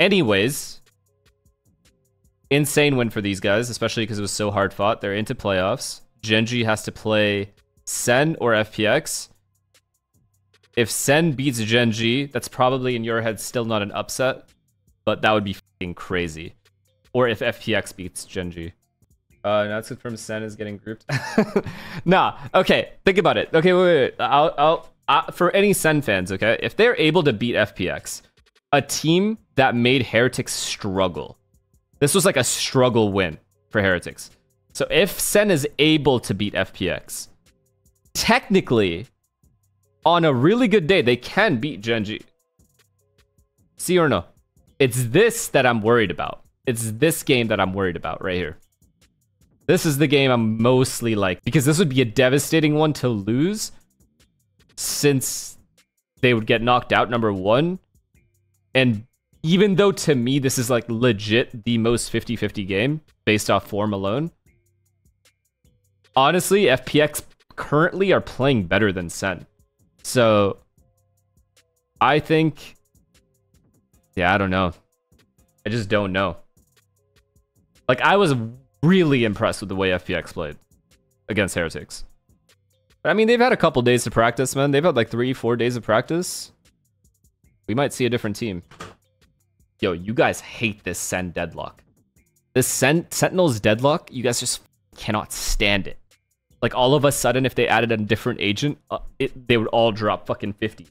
Anyways, insane win for these guys, especially because it was so hard fought. They're into playoffs. Gen.G has to play Sen or FPX. If Sen beats Gen.G, that's probably in your head still not an upset, but that would be crazy. Or if FPX beats Gen.G. Uh, now it's confirmed Sen is getting grouped. nah, okay, think about it. Okay, wait, wait, wait. I'll, I'll, uh, for any Sen fans, okay, if they're able to beat FPX, a team that made Heretics struggle, this was like a struggle win for Heretics. So if Sen is able to beat FPX, technically, on a really good day, they can beat Gen.G. See or no? It's this that I'm worried about. It's this game that I'm worried about right here. This is the game I'm mostly like, because this would be a devastating one to lose since they would get knocked out number one. And even though to me this is like legit the most 50-50 game based off form alone, honestly, FPX currently are playing better than Sen. So I think yeah, I don't know. I just don't know. Like I was really impressed with the way FPX played against Heretics. I mean, they've had a couple days to practice, man. They've had like three, four days of practice. We might see a different team. Yo, you guys hate this Sen deadlock. This Sen Sentinel's deadlock, you guys just cannot stand it. Like all of a sudden, if they added a different agent, uh, it, they would all drop fucking 50.